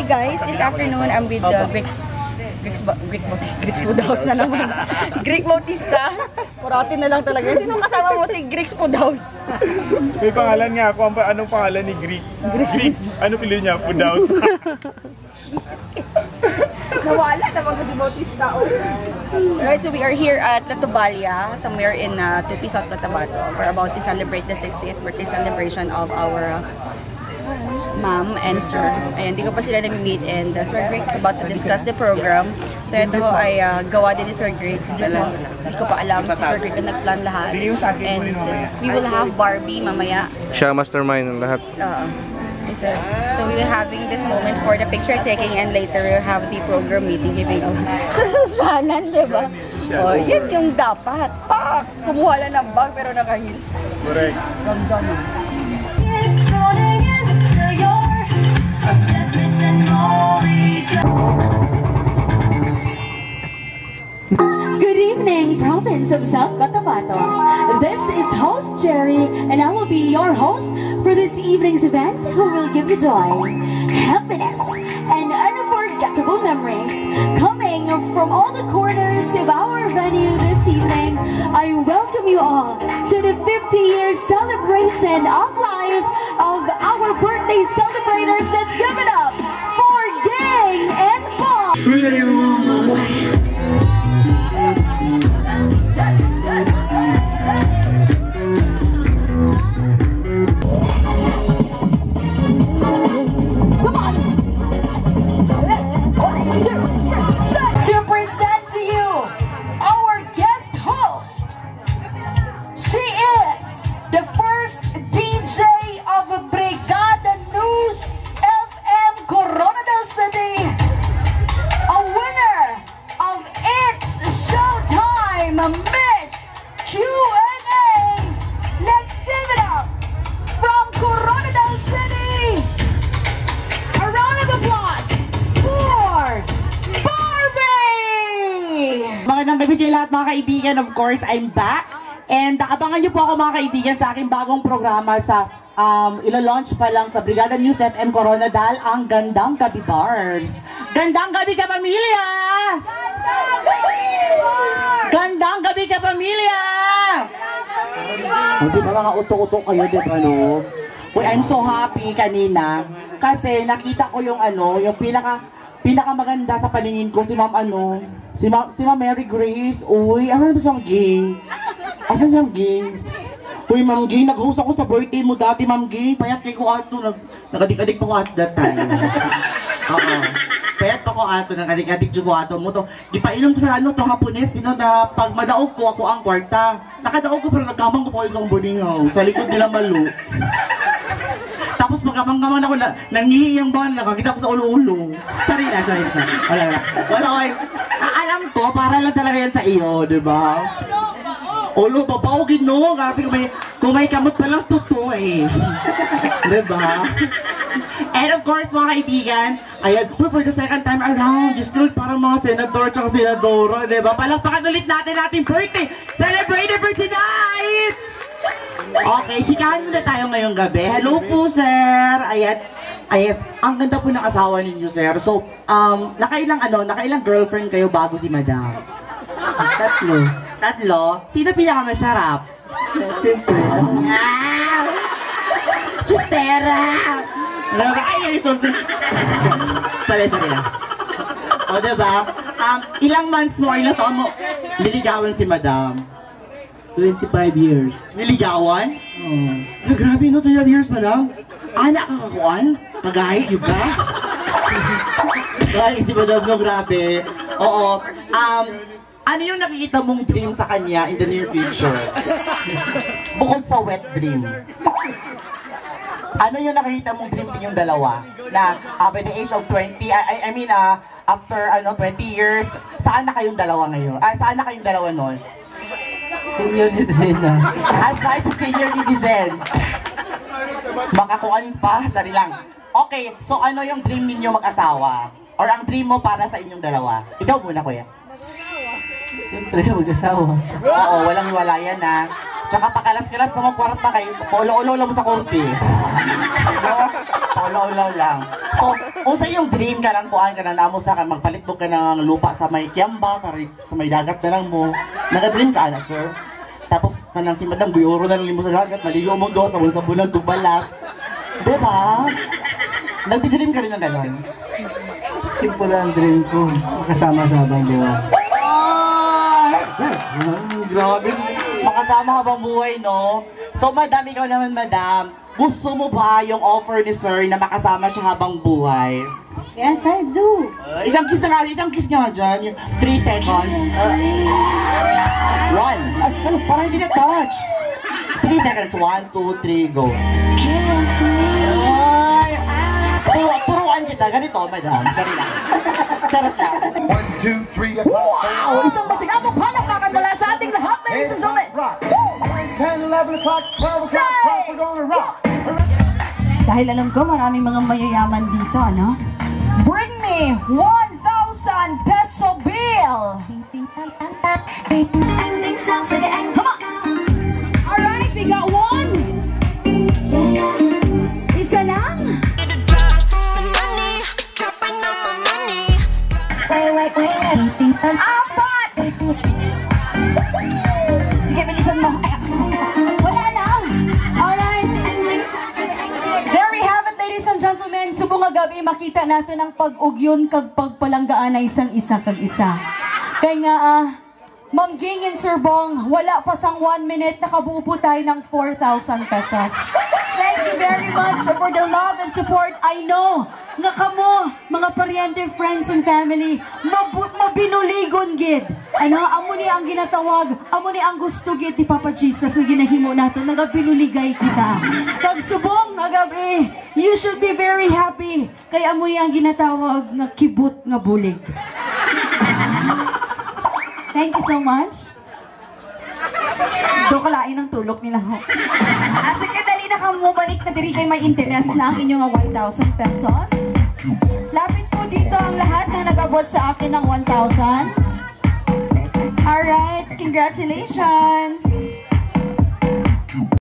Hi guys, this afternoon I'm with the Greeks Greeks ba? Greek? Greeks Food House na naman. Greek Bautista. Parati na lang talaga. Sino kasama mo si Greeks Food House? May pangalan nga ako. Anong pangalan ni Greek? Greek. Ano pili niya? Pudaws. Nawala na mga Bautista. Alright, so we are here at Latobalia, somewhere in uh, Tipisot, Cotabato. We're about to celebrate the 60th birthday celebration of our ma'am and sir. Ayan, hindi ko pa sila nami-meet and uh, Sir Greg is about to discuss the program. So ito ho ay uh, gawa din ni Sir Greg. Pero hindi ko pa alam si Sir Greg ang nagplan lahat. Sige, yung sa akin And uh, we will have Barbie mamaya. Siya mastermind ng lahat. Uh, yes, sir. So we will having this moment for the picture taking and later we'll have the program meeting giving Susanan, di ba? Oh, yan yung dapat. Pak! Kumuha lang ng bag pero naka-heels. Correct. Ganda no? Good evening, province of South Cotabato. This is host Jerry, and I will be your host for this evening's event who will give you joy, happiness, and unforgettable memories. Coming from all the corners of our venue this evening, I welcome you all to the 50-year celebration of life of our birthday celebrators. Let's give it up you. Showtime Miss Q&A. Let's give it up from Corona del City. A round of applause for Barbie! Magandang gabi sa lahat mga kaibigan. Of course, I'm back. And abangan niyo po ako mga kaibigan sa aking bagong programa sa um, ilo-launch pa lang sa Brigada News FM Corona dahil ang Gandang Gabi Barbs. Gandang gabi ka pamilya! Gandang gabi ka pamilya! O, di ba mga uto-uto kayo, di ba no? Uy, I'm so happy kanina kasi nakita ko yung ano, yung pinaka pinaka maganda sa paningin ko si Ma'am ano, si Ma'am si Ma'am Mary Grace. Uy, ano ba siyang ging? Asan siyang ging? Uy, Ma'am Ging, nag-host ako sa birthday mo dati, Ma'am Ging. Payat kay ko ato, nag nagadik-adik pa ko at that time. Oo. Ato, nagadik-adik ko ato mo to. Gipainom sa ano, to hapunes, dino na pag madaog ko ako ang kwarta. Nakadaog ko pero nagkamang ko po isang boarding house. Sa likod nila malu. Tapos magkamang-kamang ako na nangihiyang ba nakakita ko sa ulo-ulo. Sorry na, sorry na. Wala na. Wala oy. Alam ko, para lang talaga yan sa iyo, di ba? Ulo, babawagin no. Grabe kung may, kung may kamot pa lang totoo eh. di ba? And of course, mga kaibigan, ayan, uy, for the second time around, just ko, parang mga senador tsaka senadora, di ba? Palakpakan ulit natin ating birthday! Celebrate for tonight! Okay, chikahan muna tayo ngayong gabi. Hello po, sir. Ayan. Ayes, ang ganda po ng asawa ninyo, sir. So, um, nakailang ano, nakailang girlfriend kayo bago si madam? Tatlo. Tatlo? Sino pinakamasarap? Siyempre. Ah! Chistera! Naga, ay, ay, sorry. Sorry, sorry lang. O, diba? Um, ilang months mo, ilang taon mo, niligawan si madam? 25 years. Niligawan? Oh. Ah, grabe no, 12 years madam. Anak ka kakuan? Kagahi, yung ka? Guys, di ba daw no, grabe. Oo. Um, ano yung nakikita mong dream sa kanya in the near future? Bukod sa wet dream. Ano yung nakikita mong dream din yung dalawa? Na uh, by the age of 20, I, I- mean, uh, after ano 20 years, saan na kayong dalawa ngayon? Ah, saan na kayong dalawa noon? Senior citizen na. Aside sa senior citizen. Makakuan pa, tsari lang. Okay, so ano yung dream ninyo mag-asawa? Or ang dream mo para sa inyong dalawa? Ikaw muna, kuya. Siyempre, mag-asawa. Oo, walang hiwalayan na. Tsaka pakalas-kalas naman kwarta kay paulo-ulo lang mo sa kurti. No? Paulo-ulo lang. So, kung sa iyong dream ka lang, kuhaan ka na namo sa kan magpalit mo ka ng lupa sa may Kiamba, kari sa may dagat na lang mo. Naga-dream ka na, sir. Tapos, kanang si Madam, guyoro na lang mo sa dagat, naligo mo do, sa sa bunag, tubalas. Diba? Nagdi-dream ka rin ng gano'n. Simple ang dream ko. Kasama sa habang. Ay! Mm, grabe. Makasama habang buhay, no? So, madam, ikaw naman, madam. Gusto mo ba yung offer ni sir na makasama siya habang buhay? Yes, I do. Uh, isang kiss na nga, isang kiss nga dyan. Yung three seconds. Uh, one. Ay, ano, parang hindi na-touch. Three seconds. One, two, three, go. Ay! Turo, turuan kita. Ganito, madam. Ganito. Charot lang. One, two, three, Wow! Isang masigabong o'clock, 12 o'clock, rock, we're gonna rock. Dahil alam ko maraming mga mayayaman dito, ano? Bring me 1,000 peso bill! Come on! Alright, we got one! Isa lang? Apat! Gabi, makita natin ang pag-ugyon kag pagpalanggaan na isang isa kag isa. Kaya nga, ah, Ma'am Ging and Sir Bong, wala pa sang one minute, nakabuo po tayo ng 4,000 pesos. Thank you very much for the love and support. I know, nga kamo, mga pariente, friends and family, mabu- mabinuligon gid. Ano, amo ni ang ginatawag, amo ni ang gusto gid ni Papa Jesus na ginahimo nato, nagabinuligay kita. Kag subong nga you should be very happy. Kay amo ni ang ginatawag nga kibot nga bulig. Thank you so much. Do kalain ang tulok nila ho. Ah, sige, ka mo. Balik na diri kay may interest na ang inyong 1,000 pesos. Lapit po dito ang lahat na nag-abot sa akin ng 1,000. Alright, congratulations!